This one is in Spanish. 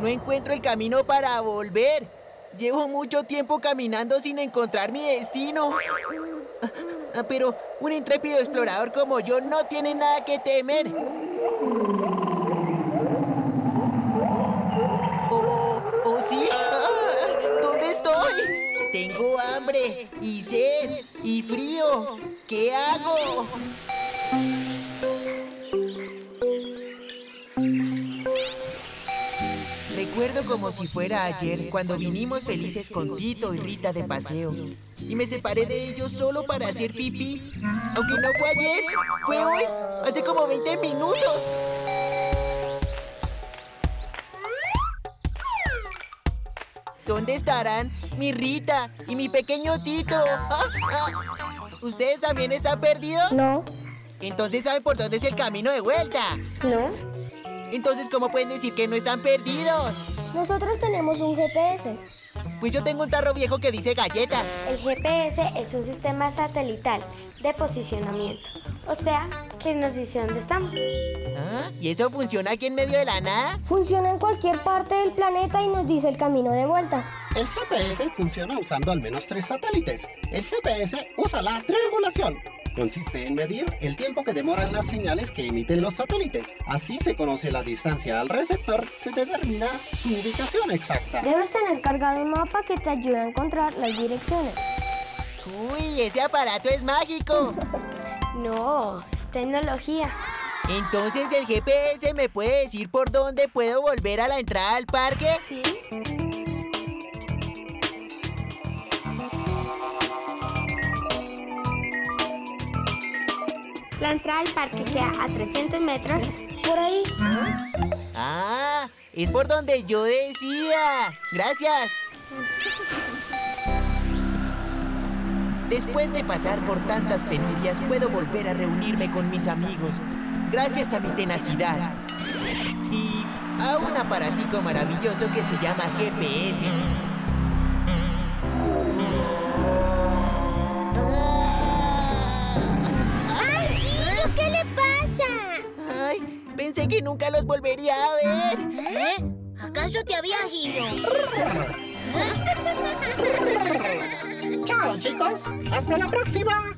No encuentro el camino para volver. Llevo mucho tiempo caminando sin encontrar mi destino. Pero un intrépido explorador como yo no tiene nada que temer. ¿O, o sí? ¿Dónde estoy? Tengo hambre y sed y frío. ¿Qué hago? Recuerdo como si fuera ayer cuando vinimos felices con Tito y Rita de paseo. Y me separé de ellos solo para hacer pipí. Aunque no fue ayer, fue hoy, hace como 20 minutos. ¿Dónde estarán mi Rita y mi pequeño Tito? ¿Ustedes también están perdidos? No, Entonces saben por dónde es el camino de vuelta. no. Entonces, ¿cómo pueden decir que no están perdidos? Nosotros tenemos un GPS. Pues yo tengo un tarro viejo que dice galletas. El GPS es un sistema satelital de posicionamiento. O sea, que nos dice dónde estamos. ¿Ah? ¿Y eso funciona aquí en medio de la nada? Funciona en cualquier parte del planeta y nos dice el camino de vuelta. El GPS funciona usando al menos tres satélites. El GPS usa la triangulación. Consiste en medir el tiempo que demoran las señales que emiten los satélites. Así se conoce la distancia al receptor, se determina su ubicación exacta. Debes tener cargado un mapa que te ayude a encontrar las direcciones. Uy, ese aparato es mágico. No, es tecnología. Entonces el GPS me puede decir por dónde puedo volver a la entrada al parque. ¿Sí? La entrada al parque queda a 300 metros. Por ahí. Ah, es por donde yo decía. Gracias. Después de pasar por tantas penurias, puedo volver a reunirme con mis amigos. Gracias a mi tenacidad. Y a un aparatico maravilloso que se llama GPS. Que nunca los volvería a ver. ¿Eh? ¿Acaso te habías ido? Chao chicos, hasta la próxima.